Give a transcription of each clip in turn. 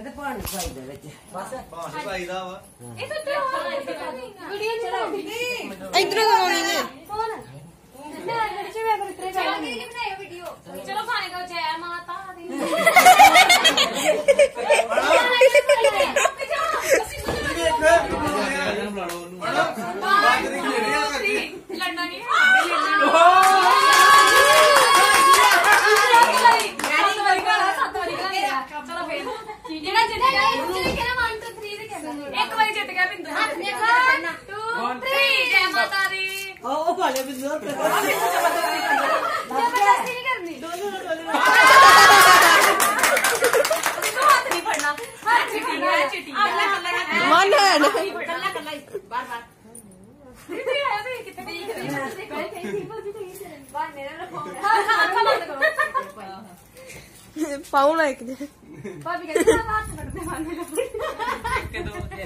ਕਿਤੇ ਪਾਣੀ ਪਾਈ ਦੇ ਵਿੱਚ। ਬਸ। ਬਾਸ ਭਾਈ ਦਾ ਵਾ। ਇਹ ਤਾਂ ਤੇ ਵੀਡੀਓ ਚਲਾਉਂਦੀ ਇਧਰੋਂ ਕਰਾਉਣੀ ਨੇ ਫੋਨ ਨਾ ਲੜਕੇ ਵੇ ਕਰ ਤਰੇ ਚਲਾਉਂਦੀ ਨਹੀਂ ਬਣਾਇਓ ਵੀਡੀਓ। ਚਲੋ ਖਾਣੇ ਦਾ ਜੈ ਮਾਤਾ ਦੀ। ਲੜਨਾ ਨਹੀਂ ਜਿਹੜਾ ਜਿੱਤ ਗਿਆ ਉਹਨੇ ਕਿਹਾ 1 2 3 ਦੇ ਕਹਿੰਦਾ ਇੱਕ ਵਾਰੀ ਜਿੱਤ ਗਿਆ ਬਿੰਦਰ ਹੱਥ ਨੇ 2 3 ਜੈ ਮਾਤਾ ਦੀ ਉਹ ਉਹ ਭਾਲੇ ਵੀ ਜ਼ੋਰ ਤੇ ਜ਼ਬਰਦਸਤੀ ਨਹੀਂ ਕਰਨੀ ਤੂੰ ਹੱਥ ਨਹੀਂ ਫੜਨਾ ਹੱਥ ਚਿੱਟੀ ਹੈ ਚਿੱਟੀ ਮਨ ਹੈ ਨਾ ਕੱਲਾ ਕੱਲਾ ਬਾਰ ਬਾਰ ਕਿੱਥੇ ਆਇਆ ਤੇ ਕਿੱਥੇ ਗਈ ਕਿੱਥੇ ਗਈ ਕਹੀਂ ਸਿੰਪਲ ਜੀ ਤੇ ਬਾਹਰ ਮੇਰਾ ਰੱਖੋ ਹਾਂ ਹਾਂ ਅੱਖਾਂ ਬੰਦ ਕਰੋ ਪਾਉਣਾ ਇੱਕ ਜੇ ਭਾਬੀ ਕਹਿੰਦੀ ਨਾ ਹੱਥ ਕੱਢਦੇ ਮਾਰਨੇ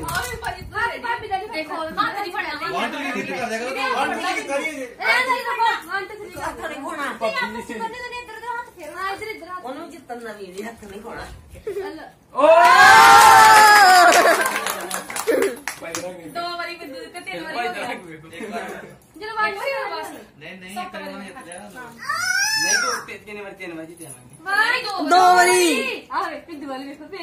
ਆਵੇ ਭਾਜੀ ਭਾਬੀ ਭਾਬੀ ਦਾ ਦੇਖੋ ਹੱਥ ਨਹੀਂ ਫੜਿਆ ਵਾਂਟ ਨਹੀਂ ਦਿੱਤੀ ਕਰ ਦਿਆ ਕਰੋ ਵਾਂਟ ਨਹੀਂ ਕੀਤਾ ਨਹੀਂ ਜੇ ਇਹ ਨਹੀਂ ਰੱਖੋ 1 2 3 ਹੱਥ ਨਹੀਂ ਹੋਣਾ ਕੰਨੇ ਕੰਨੇ ਇੱਧਰ ਦਾ ਹੱਥ ਫੇਰਨਾ ਇੱਧਰ ਇੱਧਰ ਹੱਥ ਉਹਨੂੰ ਜਿੱਤਣ ਦਾ ਵੀ ਨਹੀਂ ਹੱਥ ਨਹੀਂ ਹੋਣਾ ਦੋ ਵਾਰੀ ਬਿੰਦੂ ਤੇ ਤਿੰਨ ਵਾਰੀ ਹੋ ਗਿਆ ਜਦੋਂ ਵਾਰੀ ਹੋਈ ਹੋਈ ਬਸ ਨਹੀਂ ਨਹੀਂ ਇੱਕ ਵਾਰ ਜਿੱਤ ਲਿਆ ਨਹੀਂ ਦੋ ਤਿੰਨ ਵਾਰੀ ਤਿੰਨ ਵਾਰੀ ਦੇਵਾਂਗੇ ਦੋ ਵਾਰੀ। ਆਹ ਵੇਖ ਪਿੰਦੂ ਵਾਲੀ ਵੇਖੋ ਪਹਿਲੀ